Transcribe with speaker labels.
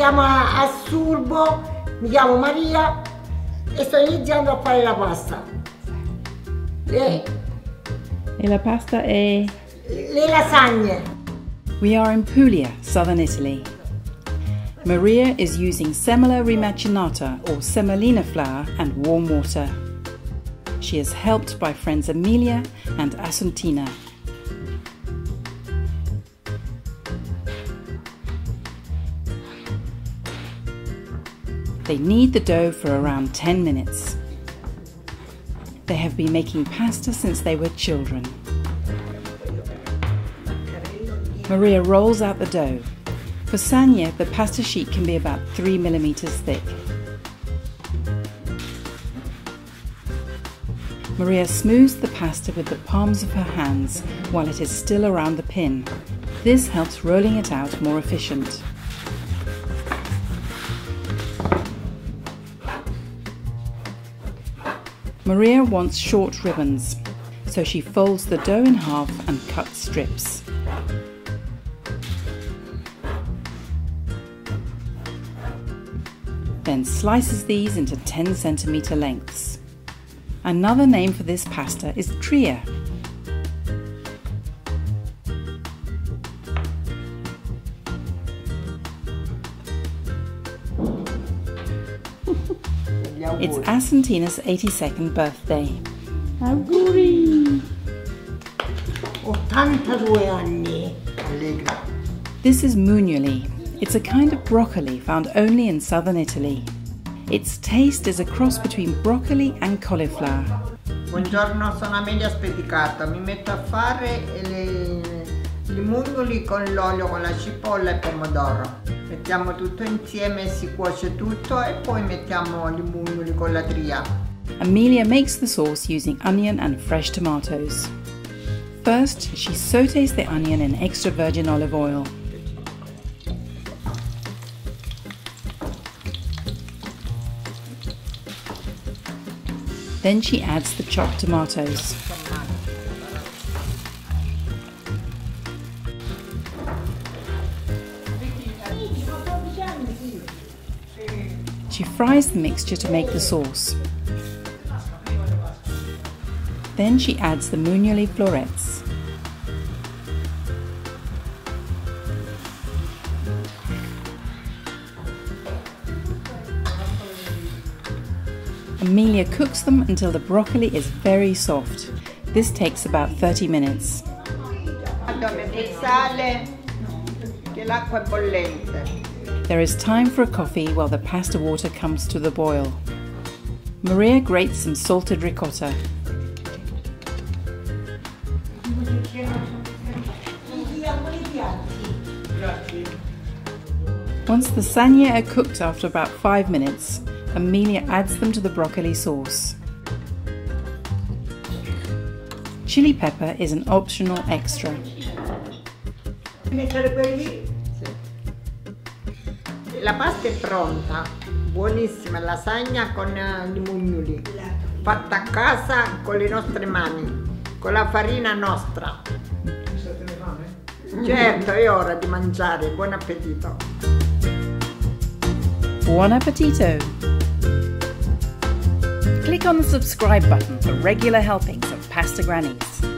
Speaker 1: siamo a, a Surbo, mi chiamo Maria e sto iniziando a fare la pasta. Le,
Speaker 2: E la pasta è...
Speaker 1: le lasagne.
Speaker 3: We are in Puglia, southern Italy. Maria is using semola rimacinata or semolina flour and warm water. She is helped by friends Amelia and Assuntina. They knead the dough for around 10 minutes. They have been making pasta since they were children. Maria rolls out the dough. For sagne, the pasta sheet can be about 3 millimeters thick. Maria smooths the pasta with the palms of her hands while it is still around the pin. This helps rolling it out more efficient. Maria wants short ribbons, so she folds the dough in half and cuts strips. Then slices these into 10 centimeter lengths. Another name for this pasta is tria. It's Assuntina's 82nd birthday.
Speaker 2: Auguri!
Speaker 1: 82 anni.
Speaker 4: Allegra.
Speaker 3: This is mugnoli. It's a kind of broccoli found only in southern Italy. Its taste is a cross between broccoli and cauliflower.
Speaker 4: Buongiorno, sono Amelia Spedicata. Mi metto a fare le, i mugnoli con l'olio, con la cipolla e pomodoro. Mettiamo tutto insieme, si cuoce tutto e poi mettiamo i con la tria.
Speaker 3: Amelia makes the sauce using onion and fresh tomatoes. First, she sautés the onion in extra virgin olive oil. Then she adds the chopped tomatoes. She fries the mixture to make the sauce. Then she adds the mugnoli florets. Amelia cooks them until the broccoli is very soft. This takes about 30 minutes. There is time for a coffee while the pasta water comes to the boil. Maria grates some salted ricotta. Once the sagne are cooked after about 5 minutes, Amelia adds them to the broccoli sauce. Chili pepper is an optional extra.
Speaker 4: La pasta è pronta, buonissima lasagna con eh, i mugnoli, fatta a casa con le nostre mani, con la farina nostra. Certo, è ora di mangiare, buon appetito!
Speaker 3: Buon appetito! Click on the subscribe button for regular helpings of Pasta Grannies.